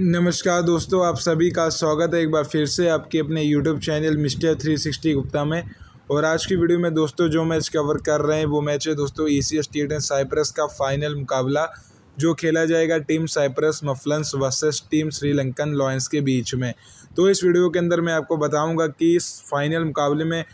नमस्कार दोस्तों, आप सभी का स्वागत है एक बार फिर से आपके अपने YouTube channel mister three sixty Gupta में। और आज की वीडियो में दोस्तों, जो मैच कवर कर रहे हैं, वो मैच है दोस्तों E C state and Cyprus का फाइनल मुकाबला, जो खेला जाएगा team Cyprus Moufflons versus team Sri Lankan lions के बीच में। तो इस वीडियो के अंदर मैं आपको बताऊँगा कि इस फाइनल मुकाबले में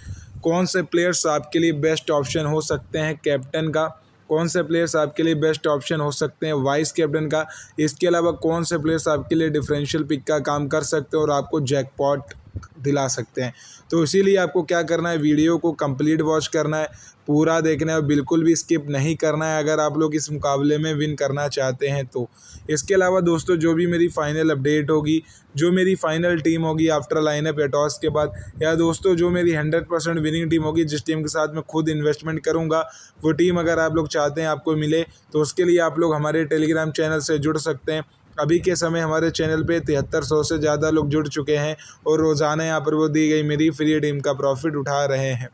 कौन से प्लेयर्स आपके लिए बेस्ट ऑप्शन हो सकते हैं कैप्टन का। कौन से प्लेयर्स आपके लिए बेस्ट ऑप्शन हो सकते हैं? वाइस कैप्टन का, इसके अलावा कौन से प्लेयर्स आपके लिए डिफरेंशियल पिक का काम कर सकते हैं? और आपको जैकपॉट दिला सकते हैं। तो इसीलिए आपको क्या करना है, वीडियो को कंप्लीट वॉच करना है, पूरा देखना है और बिल्कुल भी स्किप नहीं करना है। अगर आप लोग इस मुकाबले में विन करना चाहते हैं तो। इसके अलावा दोस्तों, जो भी मेरी फाइनल अपडेट होगी, जो मेरी फाइनल टीम होगी आफ्टर लाइनअप या टॉस के बाद, या दोस्तों, जो मेरी हंड्रेड परसेंट विनिंग टीम होगी, जिस टीम के साथ मैं खुद इन्वेस्टमेंट करूँगा, वो टीम अगर आप लोग चाहते हैं आपको मिले तो उसके लिए आप लोग हमारे टेलीग्राम चैनल से जुड़ सकते हैं। अभी के समय हमारे चैनल पे तिहत्तर सौ से ज़्यादा लोग जुड़ चुके हैं और रोज़ाना यहाँ पर वो दी गई मेरी फ्री टीम का प्रॉफिट उठा रहे हैं।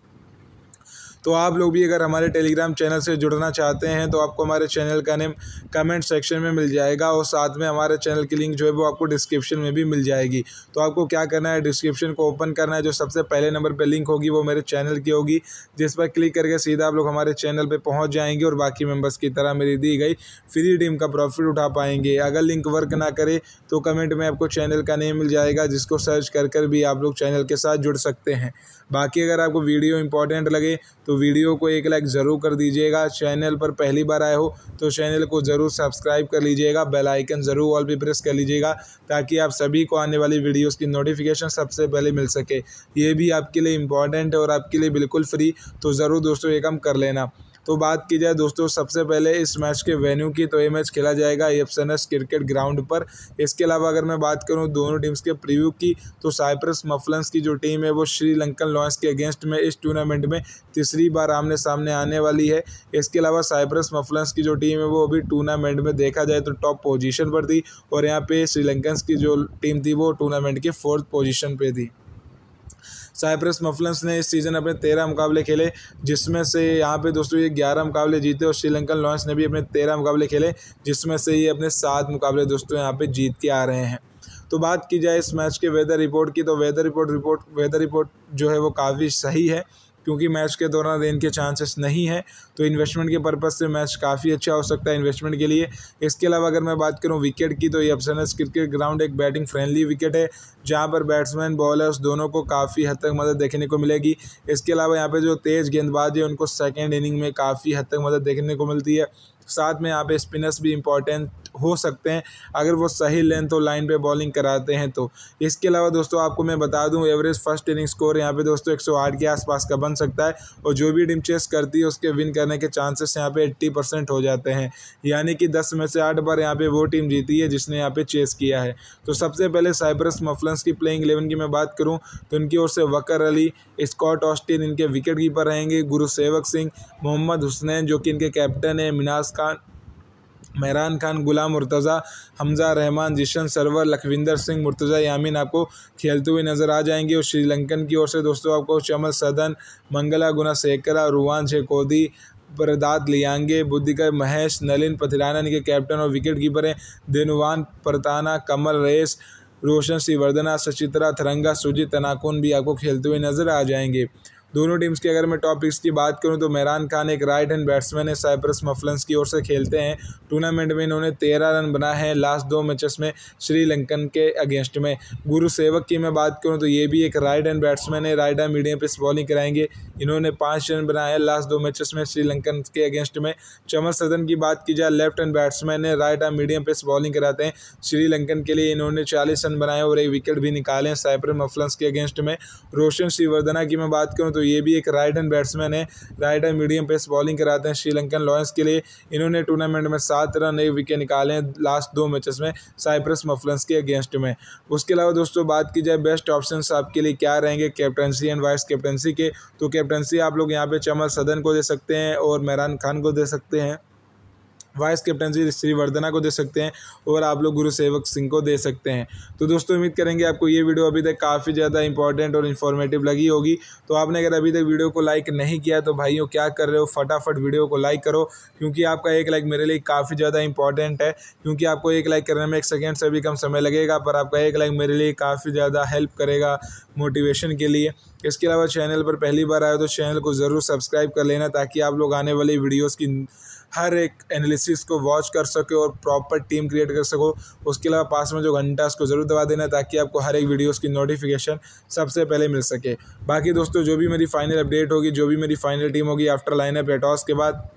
तो आप लोग भी अगर हमारे टेलीग्राम चैनल से जुड़ना चाहते हैं तो आपको हमारे चैनल का नेम कमेंट सेक्शन में मिल जाएगा और साथ में हमारे चैनल की लिंक जो है वो आपको डिस्क्रिप्शन में भी मिल जाएगी। तो आपको क्या करना है डिस्क्रिप्शन को ओपन करना है, जो सबसे पहले नंबर पर लिंक होगी वो मेरे चैनल की होगी, जिस पर क्लिक करके सीधा आप लोग हमारे चैनल पर पहुँच जाएँगे और बाकी मेंबर्स की तरह मेरी दी गई फ्री टीम का प्रॉफिट उठा पाएँगे। अगर लिंक वर्क ना करे तो कमेंट में आपको चैनल का नेम मिल जाएगा, जिसको सर्च कर कर भी आप लोग चैनल के साथ जुड़ सकते हैं। बाकी अगर आपको वीडियो इंपॉर्टेंट लगे तो वीडियो को एक लाइक ज़रूर कर दीजिएगा। चैनल पर पहली बार आए हो तो चैनल को ज़रूर सब्सक्राइब कर लीजिएगा। बेल आइकन ज़रूर ऑल भी प्रेस कर लीजिएगा ताकि आप सभी को आने वाली वीडियोज़ की नोटिफिकेशन सबसे पहले मिल सके। ये भी आपके लिए इंपॉर्टेंट है और आपके लिए बिल्कुल फ्री तो ज़रूर दोस्तों ये काम कर लेना। तो बात की जाए दोस्तों, सबसे पहले इस मैच के वेन्यू की तो ये मैच खेला जाएगा एफ़ क्रिकेट ग्राउंड पर। इसके अलावा अगर मैं बात करूँ दोनों टीम्स के प्रीव्यू की तो साइप्रस मफलन्स की जो टीम है, वो श्रीलंकन लॉन्स के अगेंस्ट में इस टूर्नामेंट में तीसरी बार आमने सामने आने वाली है। इसके अलावा साइप्रस मफलन्स की जो टीम है, वो अभी टूर्नामेंट में देखा जाए तो टॉप पोजीशन पर थी और यहाँ पे श्रीलंकन्स की जो टीम थी, वो टूर्नामेंट के फोर्थ पोजीशन पे थी। साइप्रस मफलन्स ने इस सीज़न अपने तेरह मुकाबले खेले, जिसमें से यहाँ पे दोस्तों ये ग्यारह मुकाबले जीते और श्रीलंकन लॉन्स ने भी अपने तेरह मुकाबले खेले, जिसमें से ये अपने सात मुकाबले दोस्तों यहाँ पर जीत के आ रहे हैं। तो बात की जाए इस मैच के वेदर रिपोर्ट की तो weather report report, weather report जो है वो काफ़ी सही है। क्योंकि मैच के दौरान रेन के चांसेस नहीं है तो इन्वेस्टमेंट के पर्पज़ से मैच काफ़ी अच्छा हो सकता है इन्वेस्टमेंट के लिए। इसके अलावा अगर मैं बात करूँ विकेट की तो ये अफसनस क्रिकेट ग्राउंड एक बैटिंग फ्रेंडली विकेट है, जहाँ पर बैट्समैन बॉलर्स दोनों को काफ़ी हद तक मदद देखने को मिलेगी। इसके अलावा यहाँ पर जो तेज़ गेंदबाज है, उनको सेकेंड इनिंग में काफ़ी हद तक मदद देखने को मिलती है। साथ में यहाँ पे स्पिनर्स भी इंपॉर्टेंट हो सकते हैं। अगर वो सही लेंथ तो लाइन पे बॉलिंग कराते हैं तो। इसके अलावा दोस्तों, आपको मैं बता दूँ एवरेज फ़र्स्ट इनिंग स्कोर यहाँ पे दोस्तों 108 के आसपास का बन सकता है और जो भी टीम चेस करती है, उसके विन करने के चांसेस यहाँ पे 80 परसेंट हो जाते हैं। यानी कि 10 में से आठ बार यहाँ पे वो टीम जीती है जिसने यहाँ पे चेस किया है। तो सबसे पहले साइप्रस मफलन्स की प्लेइंग इलेवन की मैं बात करूँ तो इनकी ओर से वकर अली स्कॉट ऑस्टिन इनके विकेट कीपर रहेंगे, गुरु सेवक सिंह, मोहम्मद हुसनैन जो कि इनके कैप्टन है, मिनाज खान, महरान खान, गुलाम मुर्तज़ा, हमज़ा रहमान, जिशन सरवर, लखविंदर सिंह, मुर्तज़ा यामीन आपको खेलते हुए नज़र आ जाएँगे। और श्रीलंकन की ओर से दोस्तों, आपको चमल सदन, मंगला गुना सेकरा, रुवान शेकोदी प्रदात लियांगे बुद्धिकर महेश, नलिन पथिराना इनके कैप्टन और विकेट कीपर हैं। दिनवान, परताना, कमल रेस, रोशन सिवर्धना सचित्रा, थरंगा, सुजीत, तनाकुन भी आपको खेलते हुए नज़र आ जाएँगे। दोनों टीम्स की अगर मैं टॉप पिक्स की बात करूँ तो मेहरान खान एक राइट हैंड बैट्समैन है साइप्रस मफलन्स की ओर से खेलते हैं। टूर्नामेंट में इन्होंने तेरह रन बनाए हैं लास्ट दो मैचेस में श्रीलंकन के अगेंस्ट में। गुरु सेवक की मैं बात करूँ तो ये भी एक राइट हैंड बैट्समैन है right hand medium pace bowling कराएँगे। इन्होंने पाँच रन बनाए हैं लास्ट दो मैचेस में श्रीलंकन के अगेंस्ट में। चमन सदन की बात की जाए लेफ़्ट हैंड बैट्समैन है right hand medium pace bowling कराते हैं। श्रीलंकन के लिए इन्होंने चालीस रन बनाए और एक विकेट भी निकाले हैं साइप्रस मफलन्स के अगेंस्ट में। रोशन श्रीवर्धना की मैं बात करूँ तो ये भी एक राइट हैंड बैट्समैन है। Right hand medium pace bowling कराते हैं श्रीलंकन लॉयंस के लिए। इन्होंने टूर्नामेंट में सात रन, एक विकेट निकाले हैं लास्ट दो मैचेस में साइप्रस मफलन्स के अगेंस्ट में। उसके अलावा दोस्तों, बात की जाए बेस्ट ऑप्शन आपके लिए क्या रहेंगे? कैप्टनसी एंड वाइस कैप्टनसी के। तो कैप्टनसी आप लोग यहाँ पे चमल सदन को दे सकते हैं और मेहरान खान को दे सकते हैं। वाइस कैप्टनसी श्रीवर्धना को दे सकते हैं और आप लोग गुरु सेवक सिंह को दे सकते हैं। तो दोस्तों, उम्मीद करेंगे आपको ये वीडियो अभी तक काफ़ी ज़्यादा इंपॉर्टेंट और इन्फॉर्मेटिव लगी होगी। तो आपने अगर अभी तक वीडियो को लाइक नहीं किया तो भाइयों, क्या कर रहे हो? फटाफट वीडियो को लाइक करो, क्योंकि आपका एक लाइक मेरे लिए काफ़ी ज़्यादा इंपॉर्टेंट है। क्योंकि आपको एक लाइक करने में एक सेकेंड से भी कम समय लगेगा, पर आपका एक लाइक मेरे लिए काफ़ी ज़्यादा हेल्प करेगा मोटिवेशन के लिए। इसके अलावा चैनल पर पहली बार आए तो चैनल को ज़रूर सब्सक्राइब कर लेना, ताकि आप लोग आने वाली वीडियोज़ की हर एक एनालिसिस को वॉच कर सको और प्रॉपर टीम क्रिएट कर सको। उसके अलावा पास में जो घंटा, उसको ज़रूर दबा देना ताकि आपको हर एक वीडियोस की नोटिफिकेशन सबसे पहले मिल सके। बाकी दोस्तों, जो भी मेरी फाइनल अपडेट होगी, जो भी मेरी फाइनल टीम होगी after lineup a toss toss के बाद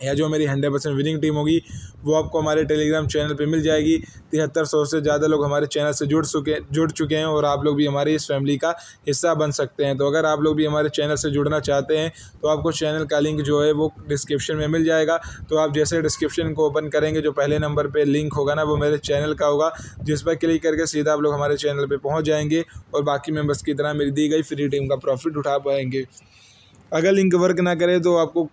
या जो मेरी हंड्रेड परसेंट विनिंग टीम होगी, वो आपको हमारे टेलीग्राम चैनल पे मिल जाएगी। तिहत्तर सौ से ज़्यादा लोग हमारे चैनल से जुड़ चुके जुड़ चुके हैं और आप लोग भी हमारी इस फैमिली का हिस्सा बन सकते हैं। तो अगर आप लोग भी हमारे चैनल से जुड़ना चाहते हैं तो आपको चैनल का लिंक जो है वो डिस्क्रिप्शन में मिल जाएगा। तो आप जैसे डिस्क्रिप्शन को ओपन करेंगे, जो पहले नंबर पर लिंक होगा ना, वो मेरे चैनल का होगा, जिस पर क्लिक करके सीधा आप लोग हमारे चैनल पर पहुँच जाएँगे और बाकी मेंबर्स की तरह मेरी दी गई फ्री टीम का प्रॉफिट उठा पाएँगे। अगर लिंक वर्क ना करे तो आपको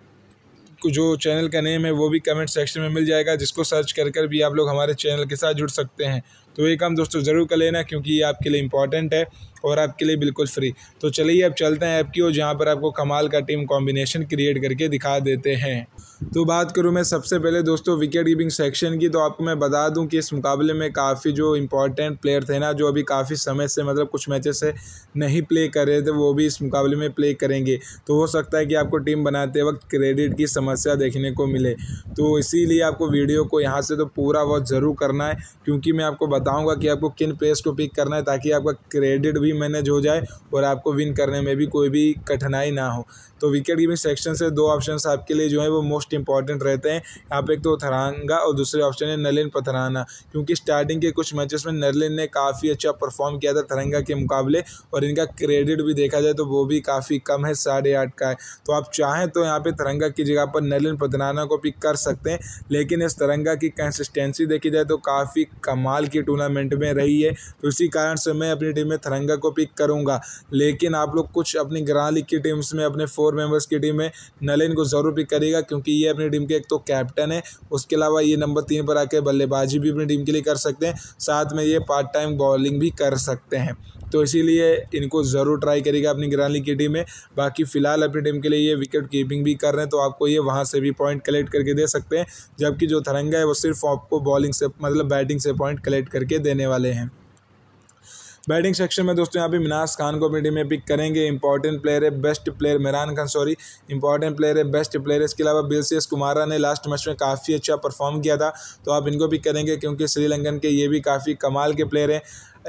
जो चैनल का नेम है, वो भी कमेंट सेक्शन में मिल जाएगा, जिसको सर्च कर कर भी आप लोग हमारे चैनल के साथ जुड़ सकते हैं। तो ये काम दोस्तों, ज़रूर कर लेना, क्योंकि ये आपके लिए इंपॉर्टेंट है। और आपके लिए बिल्कुल फ्री। तो चलिए अब चलते हैं ऐप की और जहाँ पर आपको कमाल का टीम कॉम्बिनेशन क्रिएट करके दिखा देते हैं। तो बात करूँ मैं सबसे पहले दोस्तों विकेट कीपिंग सेक्शन की तो आपको मैं बता दूँ कि इस मुकाबले में काफ़ी जो इंपॉर्टेंट प्लेयर थे ना, जो अभी काफ़ी समय से मतलब कुछ मैचेस से नहीं प्ले कर रहे थे, वो भी इस मुकाबले में प्ले करेंगे। तो हो सकता है कि आपको टीम बनाते वक्त क्रेडिट की समस्या देखने को मिले। तो इसीलिए आपको वीडियो को यहाँ से तो पूरा बहुत ज़रूर करना है, क्योंकि मैं आपको बताऊँगा कि आपको किन प्लेयर्स को पिक करना है, ताकि आपका क्रेडिट भी मैनेज हो जाए और आपको विन करने में भी कोई भी कठिनाई ना हो। तो विकेट कीपिंग सेक्शन से दो ऑप्शन आपके लिए जो है वो मोस्ट इंपॉर्टेंट रहते हैं। यहाँ पे एक तो थरांगा और दूसरे ऑप्शन है नलिन पथराना क्योंकि स्टार्टिंग के कुछ मैचेस में नलिन ने काफ़ी अच्छा परफॉर्म किया था थरंगा के मुकाबले और इनका क्रेडिट भी देखा जाए तो वो भी काफ़ी कम है, साढ़े आठ का है। तो आप चाहें तो यहाँ पे तिरंगा की जगह पर नलिन पथराना को पिक कर सकते हैं, लेकिन इस तिरंगा की कंसिस्टेंसी देखी जाए तो काफ़ी कमाल की टूर्नामेंट में रही है। तो इसी कारण से मैं अपनी टीम में तिरंगा को पिक करूँगा। लेकिन आप लोग कुछ अपनी ग्रां लीग की टीम्स में अपने फोर मेंबर्स की टीम में नलिन को ज़रूर पिक करेगा क्योंकि ये अपनी टीम के एक तो कैप्टन है। उसके अलावा ये नंबर तीन पर आके बल्लेबाजी भी अपनी टीम के लिए कर सकते हैं, साथ में ये पार्ट टाइम बॉलिंग भी कर सकते हैं। तो इसीलिए इनको ज़रूर ट्राई करेगा अपनी ग्राली की टीम में। बाकी फ़िलहाल अपनी टीम के लिए ये विकेट कीपिंग भी कर रहे हैं तो आपको ये वहाँ से भी पॉइंट कलेक्ट करके दे सकते हैं, जबकि जो थरंगा है वो सिर्फ़ आपको बॉलिंग से मतलब बैटिंग से पॉइंट कलेक्ट करके देने वाले हैं। बैटिंग सेक्शन में दोस्तों यहाँ पे मिनास खान को अपनी टीम में पिक करेंगे। इंपॉर्टेंट प्लेयर है best player Mehran Khan sorry important player है बेस्ट प्लेयर है। इसके अलावा बिलसीएस कुमारा ने लास्ट मैच में काफ़ी अच्छा परफॉर्म किया था। तो आप इनको पिक करेंगे क्योंकि श्रीलंकन के ये भी काफ़ी कमाल के प्लेयर हैं।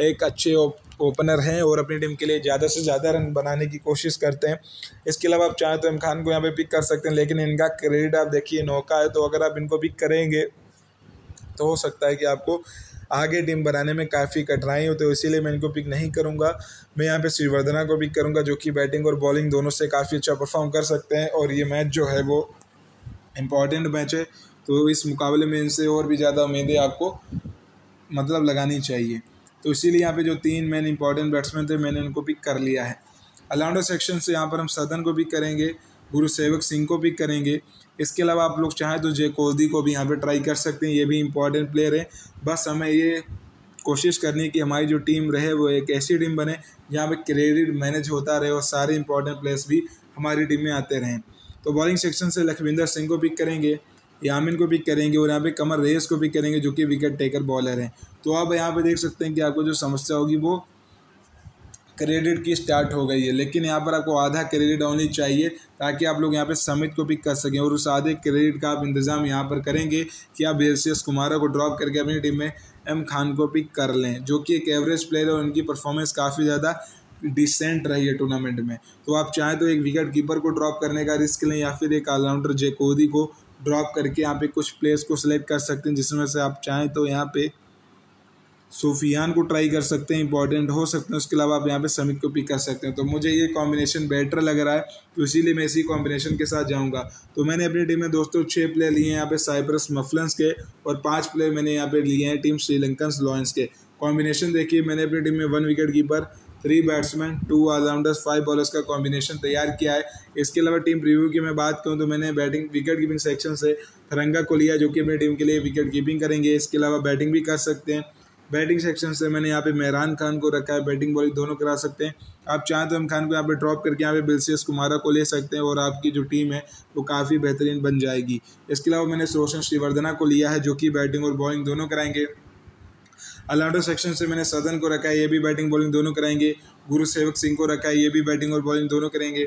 एक अच्छे ओपनर हैं और अपनी टीम के लिए ज़्यादा से ज़्यादा रन बनाने की कोशिश करते हैं। इसके अलावा आप चाहें तो इम खान को यहाँ पे पिक कर सकते हैं, लेकिन इनका क्रेडिट आप देखिए, नौका है तो अगर आप इनको पिक करेंगे तो हो सकता है कि आपको आगे टीम बनाने में काफ़ी कठिनाई होती है, इसीलिए मैं इनको पिक नहीं करूँगा। मैं यहाँ पे श्रीवर्धना को पिक करूँगा, जो कि बैटिंग और बॉलिंग दोनों से काफ़ी अच्छा परफॉर्म कर सकते हैं, और ये मैच जो है वो इंपॉर्टेंट मैच है। तो इस मुकाबले में इनसे और भी ज़्यादा उम्मीदें आपको मतलब लगानी चाहिए। तो इसीलिए यहाँ पे जो तीन मेन इंपॉर्टेंट बैट्समैन थे, मैंने उनको पिक कर लिया है। अलाउंडर सेक्शन से यहाँ पर हम सदन को पिक करेंगे गुरु सेवक सिंह को पिक करेंगे। इसके अलावा आप लोग चाहें तो जय कोहदी को भी यहाँ पे ट्राई कर सकते हैं, ये भी इंपॉर्टेंट प्लेयर है। बस हमें ये कोशिश करनी है कि हमारी जो टीम रहे, वो एक ऐसी टीम बने, जहाँ पे क्रेडिट मैनेज होता रहे और सारे इंपॉर्टेंट प्लेयर्स भी हमारी टीम में आते रहें। तो बॉलिंग सेक्शन से लखविंदर सिंह को पिक करेंगे, यामिन को पिक करेंगे और यहाँ पे कमर रेस को पिक करेंगे, जो कि विकेट टेकर बॉलर हैं। तो आप यहाँ पे देख सकते हैं कि आपको जो समस्या होगी, वो क्रेडिट की स्टार्ट हो गई है। लेकिन यहाँ पर आपको आधा क्रेडिट ओनली चाहिए ताकि आप लोग यहाँ पे समित को पिक कर सकें और उस आधे क्रेडिट का आप इंतज़ाम यहाँ पर करेंगे कि आप एस कुमारा को ड्रॉप करके अपनी टीम में एम खान को पिक कर लें, जो कि एक एवरेज प्लेयर है और उनकी परफॉर्मेंस काफ़ी ज़्यादा डिसेंट रही है टूर्नामेंट में। तो आप चाहें तो एक विकेट कीपर को ड्रॉप करने का रिस्क लें या फिर एक ऑलराउंडर जे कोहदी को ड्रॉप करके यहाँ पे कुछ प्लेयर्स को सिलेक्ट कर सकते हैं, जिसमें से आप चाहें तो यहाँ पे सूफियान को ट्राई कर सकते हैं, इंपॉर्टेंट हो सकते हैं, उसके अलावा आप यहाँ पे समित को पिक कर सकते हैं। तो मुझे ये कॉम्बिनेशन बेटर लग रहा है तो इसीलिए मैं इसी कॉम्बिनेशन के साथ जाऊँगा। तो मैंने अपनी टीम में दोस्तों छः प्लेयर लिए हैं, यहाँ पे साइप्रस मफलन्स के और पाँच प्लेयर मैंने यहाँ पे लिए हैं टीम श्रीलंकन लॉयंस के। कॉम्बिनेशन देखिए, मैंने अपनी टीम में one wicket keeper three batsman two allrounders five bowlers का कॉम्बिनेशन तैयार किया है। इसके अलावा टीम प्रीव्यू की मैं बात करूँ तो मैंने बैटिंग विकेट कीपिंग सेक्शन से थरंगा को लिया जो कि अपनी टीम के लिए विकेट कीपिंग करेंगे, इसके अलावा बैटिंग भी कर सकते हैं। बैटिंग सेक्शन से मैंने यहाँ पे मेहरान खान को रखा है, बैटिंग बॉलिंग दोनों करा सकते हैं। आप चाहें तो हम खान को यहाँ पे ड्रॉप करके यहाँ पे बिल्सियस कुमारा को ले सकते हैं और आपकी जो टीम है, वो काफ़ी बेहतरीन बन जाएगी। इसके अलावा मैंने रोशन श्रीवर्धना को लिया है, जो कि बैटिंग और बॉलिंग दोनों कराएँगे। ऑलराउंडर सेक्शन से मैंने सदन को रखा है, ये भी बैटिंग बॉलिंग दोनों कराएँगे। गुरु सेवक सिंह को रखा है, ये भी बैटिंग और बॉलिंग दोनों करेंगे।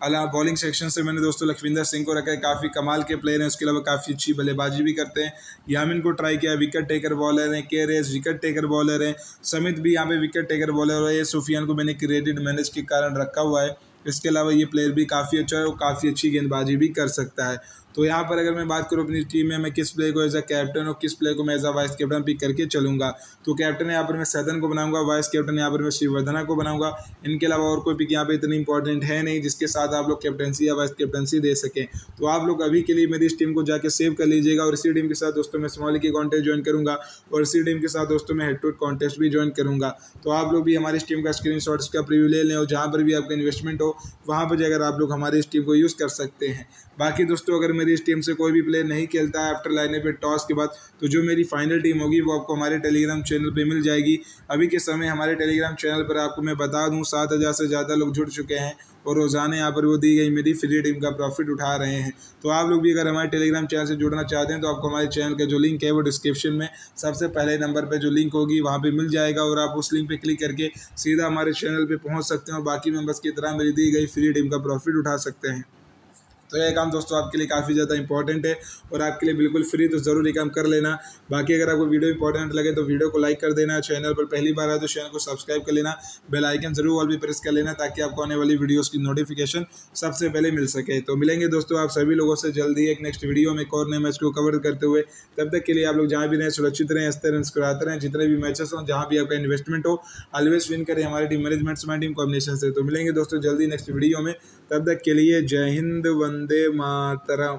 अला बॉलिंग सेक्शन से मैंने दोस्तों लखविंदर सिंह को रखा है। काफ़ी कमाल के प्लेयर हैं, उसके अलावा काफ़ी अच्छी बल्लेबाजी भी करते हैं। यामिन को ट्राई किया विकेट टेकर बॉलर हैं के रेस विकेट टेकर बॉलर हैं। समित भी यहाँ पे विकेट टेकर बॉलर है सुफियान को मैंने क्रेडिट मैनेज के कारण रखा हुआ है। इसके अलावा ये प्लेयर भी काफ़ी अच्छा है और काफ़ी अच्छी गेंदबाजी भी कर सकता है। तो यहाँ पर अगर मैं बात करूँ अपनी टीम में, मैं किस प्लेयर को एज अ कैप्टन और किस प्लेयर को मैं as a vice captain pick करके चलूँगा? तो कैप्टन यहाँ पर मैं सदन को बनाऊँगा वाइस कैप्टन यहाँ पर मैं श्रीवर्धना को बनाऊँगा। इनके अलावा और कोई पिक यहाँ पर इतनी इंपॉर्टेंट है नहीं जिसके साथ आप लोग कैप्टनसी या वाइस कैप्टनसी दे सकें। तो आप लोग अभी के लिए मेरी इस टीम को जाकर सेव कर लीजिएगा और इसी टीम के साथ दोस्तों मैं स्मॉली की कॉन्टेस्ट ज्वाइन करूँगा और इसी टीम के साथ दोस्तों मैं हेड टू कॉन्टेस्ट भी ज्वाइन करूँगा। तो आप लोग भी हमारी इस टीम का स्क्रीन का प्रिव्यू ले लें और जहाँ पर भी आपका इन्वेस्टमेंट हो, वहाँ पर जाकर आप लोग हमारी इस टीम को यूज़ कर सकते हैं। बाकी दोस्तों अगर मेरी इस टीम से कोई भी प्लेयर नहीं खेलता है आफ्टर लाइने पे टॉस के बाद तो जो मेरी फाइनल टीम होगी, वो आपको हमारे टेलीग्राम चैनल पे मिल जाएगी। अभी के समय हमारे टेलीग्राम चैनल पर आपको मैं बता दूँ, सात हज़ार से ज़्यादा लोग जुड़ चुके हैं और रोज़ाना यहाँ पर वो दी गई मेरी फ्री टीम का प्रॉफिट उठा रहे हैं। तो आप लोग भी अगर हमारे टेलीग्राम चैनल से जुड़ना चाहते हैं तो आपको हमारे चैनल का जो लिंक है, वो डिस्क्रिप्शन में सबसे पहले नंबर पर जो लिंक होगी, वहाँ पर मिल जाएगा और आप उस लिंक पर क्लिक करके सीधा हमारे चैनल पर पहुँच सकते हैं और बाकी मेंबर्स की तरह मेरी दी गई फ्री टीम का प्रॉफिट उठा सकते हैं। तो यह काम दोस्तों आपके लिए काफ़ी ज़्यादा इंपॉर्टेंट है और आपके लिए बिल्कुल फ्री तो ज़रूर ये काम कर लेना। बाकी अगर आपको वीडियो इंपॉर्टेंट लगे तो वीडियो को लाइक कर देना चैनल पर पहली बार आए तो चैनल को सब्सक्राइब कर लेना बेल आइकन ज़रूर ऑल भी प्रेस कर लेना ताकि आपको आने वाली वीडियोज़ की नोटिफिकेशन सबसे पहले मिल सके। तो मिलेंगे दोस्तों आप सभी लोगों से जल्दी एक नेक्स्ट वीडियो में एक और नए मैच को कवर करते हुए। तब तक के लिए आप लोग जहाँ भी रहें, सुरक्षित रहें, हँसते रहें कराते रहें, जितने भी मैचेस हों, जहाँ भी आपका इन्वेस्टमेंट हो ऑलवेज विन करें हमारी टीम मैनेजमेंट हमारी टीम कॉम्बिनेशन से। तो मिलेंगे दोस्तों जल्दी नेक्स्ट वीडियो में। तब तक के लिए जय हिंद वंदे मातरम।